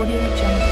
Audio Jungle.